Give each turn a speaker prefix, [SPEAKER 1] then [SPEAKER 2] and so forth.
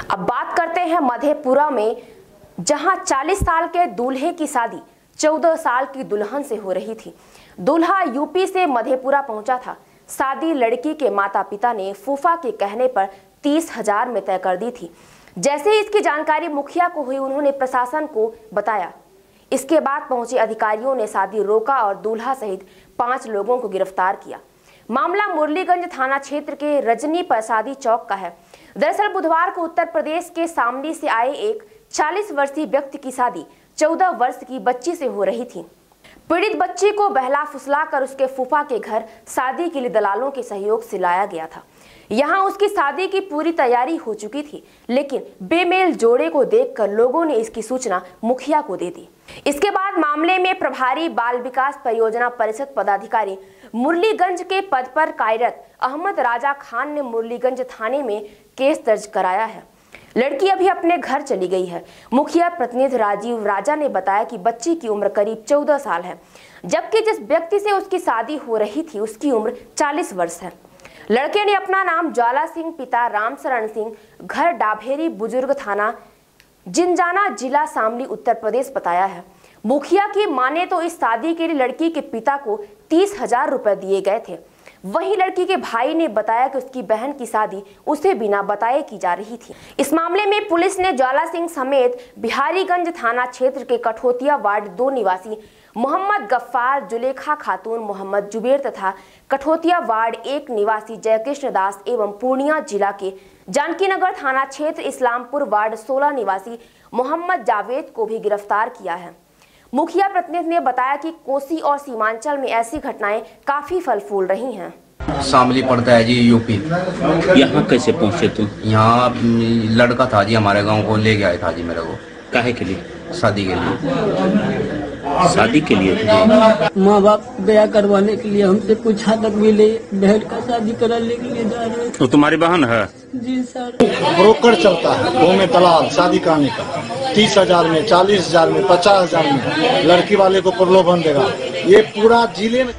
[SPEAKER 1] अब बात करते हैं मधेपुरा में, जहाँ 40 साल के दूल्हे की शादी 14 साल की दुल्हन से हो रही थी। दूल्हा यूपी से मधेपुरा पहुँचा था। शादी लड़की के माता पिता ने फूफा के कहने पर तीस हज़ार में तय कर दी थी। जैसे ही इसकी जानकारी मुखिया को हुई, उन्होंने प्रशासन को बताया। इसके बाद पहुँचे अधिकारियों ने शादी रोका और दूल्हा सहित पाँच लोगों को गिरफ़्तार किया। मामला मुरलीगंज थाना क्षेत्र के रजनी प्रसादी चौक का है। दरअसल बुधवार को उत्तर प्रदेश के सामने से आए एक 40 वर्षीय व्यक्ति की शादी 14 वर्ष की बच्ची से हो रही थी। पीड़ित बच्ची को बहला फुसला कर उसके फूफा के घर शादी के लिए दलालों के सहयोग से लाया गया था। यहाँ उसकी शादी की पूरी तैयारी हो चुकी थी, लेकिन बेमेल जोड़े को देखकर लोगों ने इसकी सूचना मुखिया को दे दी। इसके बाद मामले में प्रभारी बाल विकास परियोजना परिषद पदाधिकारी मुरलीगंज के पद पर कार्यरत अहमद राजा खान ने मुरलीगंज थाने में केस दर्ज कराया है। लड़की अभी अपने घर चली गई है। मुखिया प्रतिनिधि राजीव राजा ने बताया कि बच्ची की उम्र करीब 14 साल है। जबकि जिस व्यक्ति से उसकी शादी हो रही थी, उसकी उम्र 40 वर्ष है। लड़के ने अपना नाम ज्वाला सिंह, पिता रामशरण सिंह, घर डाभेरी बुज़ुर्ग थाना जिनजाना जिला शामली, उत्तर प्रदेश बताया है। मुखिया की माने तो इस शादी के लिए लड़की के पिता को तीस हज़ार रुपए दिए गए थे। वहीं लड़की के भाई ने बताया कि उसकी बहन की शादी उसे बिना बताए की जा रही थी। इस मामले में पुलिस ने ज्वाला सिंह समेत बिहारीगंज थाना क्षेत्र के कठोतिया वार्ड दो निवासी मोहम्मद गफ्फार, जुलेखा खातून, मोहम्मद जुबेर तथा कठोतिया वार्ड एक निवासी जयकृष्ण दास एवं पूर्णिया जिला के जानकीनगर थाना क्षेत्र इस्लामपुर वार्ड 16 निवासी मोहम्मद जावेद को भी गिरफ़्तार किया है। मुखिया प्रतिनिधि ने बताया कि कोसी और सीमांचल में ऐसी घटनाएँ काफ़ी फल फूल रही हैं।
[SPEAKER 2] शामली पड़ता है जी यूपी।
[SPEAKER 3] यहाँ कैसे पहुँचे तुम?
[SPEAKER 2] यहाँ लड़का था जी हमारे गाँव को ले गया था जी मेरे को।
[SPEAKER 3] काहे के लिए?
[SPEAKER 2] शादी के लिए।
[SPEAKER 3] शादी के लिए।
[SPEAKER 4] माँ बाप ब्याह करवाने के लिए हमसे पूछा तक मिले। बहन का शादी कराने के लिए जा रहे
[SPEAKER 3] तो तुम्हारी बहन है?
[SPEAKER 4] जी सर।
[SPEAKER 5] ब्रोकर चलता है वो में दलाल शादी कराने का। तीस हज़ार में चालीस हज़ार में पचास हज़ार में। लड़की वाले को प्रलोभन देगा। ये पूरा ज़िले में